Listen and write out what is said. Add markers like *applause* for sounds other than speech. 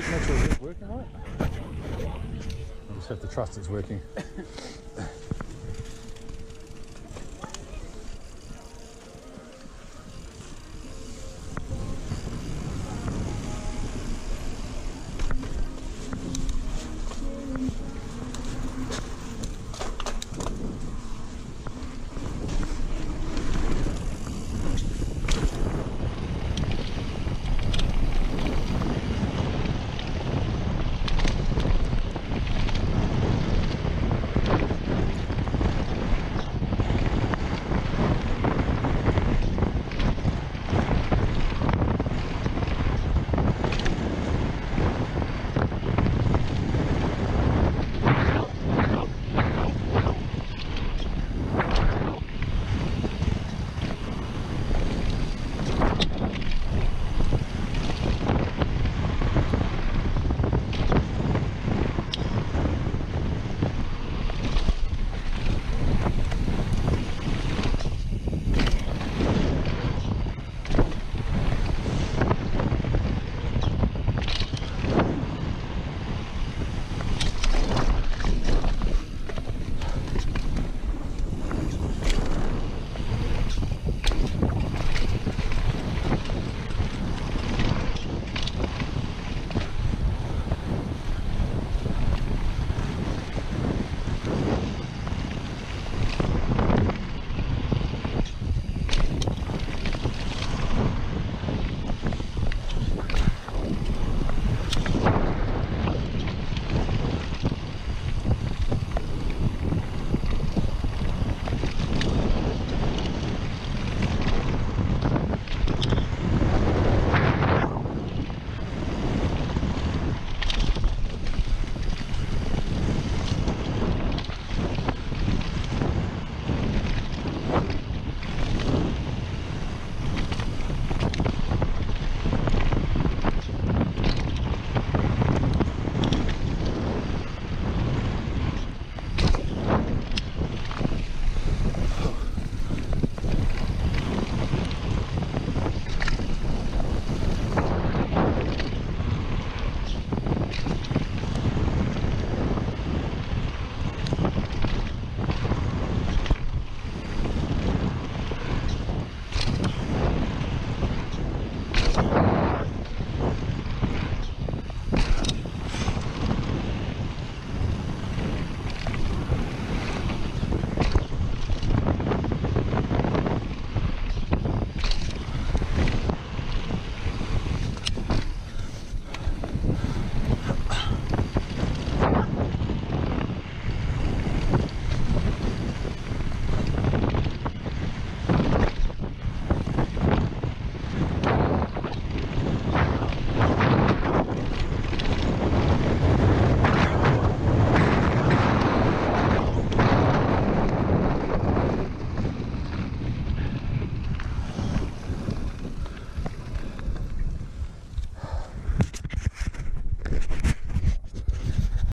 check, make sure it's working right. I just have to trust it's working. *laughs*